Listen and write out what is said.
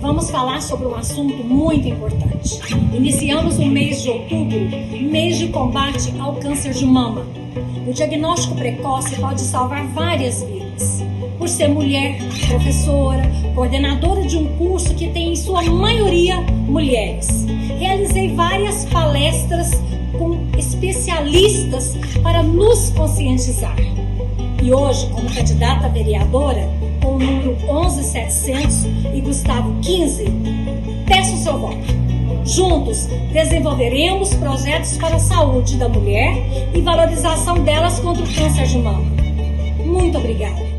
Vamos falar sobre um assunto muito importante. Iniciamos o mês de outubro, mês de combate ao câncer de mama. O diagnóstico precoce pode salvar várias vidas. Por ser mulher, professora, coordenadora de um curso que tem em sua maioria mulheres, realizei várias palestras com especialistas para nos conscientizar. E hoje, como candidata vereadora, número 11700 e Gustavo 15, peço seu voto. Juntos, desenvolveremos projetos para a saúde da mulher e valorização delas contra o câncer de mama. Muito obrigada.